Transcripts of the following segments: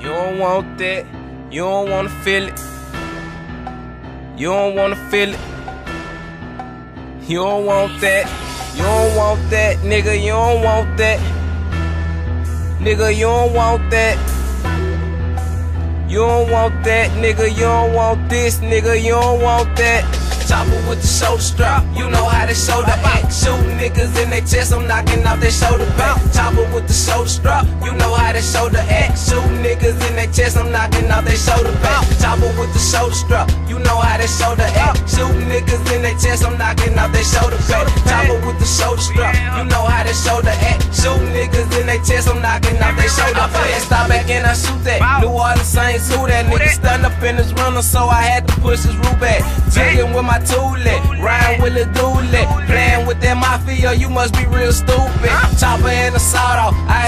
You don't want that. You don't wanna feel it. You don't wanna feel it. You don't want that. You don't want that, nigga. You don't want that. Nigga, you don't want that. You don't want that, nigga. You don't want this, nigga. You don't want that. Chopper with the shoulder strap, you know how to shoulder act. Shooting niggas in their chest, I'm knocking off their shoulder back. Chopper with the shoulder strap, you know how to shoulder niggas in their chest, I'm knocking off their shoulder back. Chopper with the shoulder strap, you know how to shoulder act. Shooting niggas in their chest, I'm knocking off their shoulder back. Chopper with the shoulder strap, you know how to shoulder act. Shooting niggas in their chest, I'm knocking off their shoulder back. Stop back and I shoot that. New Orleans Saints, who that nigga stand up in his runner, so I had to push his root back. Jigging with my toolet, riding with a doolet, playing with that mafia, you must be real stupid. Chopper and a sawed off, I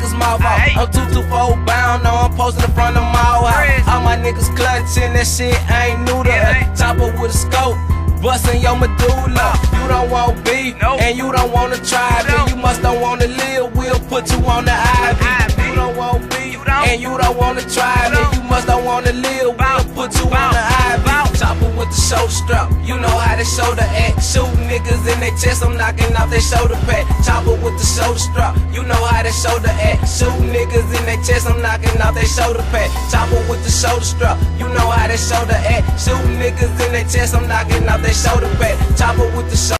niggas mouth off. I'm 224 bound, no, I'm posted in front of my house. All my niggas clutching, that shit ain't new to us. Chopper with a scope. Bustin' your medulla, you don't want beef, and you don't wanna try me. You must don't wanna live, we'll put you on the IV. You don't want beef, and you don't wanna try me. You must don't wanna live, we'll put you on the IV. Chopper with the shoulder strap, you know how to shoulder act. Shoot niggas in their chest, I'm knocking off their shoulder pad. Chopper with the shoulder strap, to shoulder act. Shoot niggas in their chest, I'm knocking off their shoulder pad. Chopper with the shoulder strap, you know how to shoulder at. Shoot niggas in their chest, I'm knocking off their shoulder pad. Chopper with the shoulder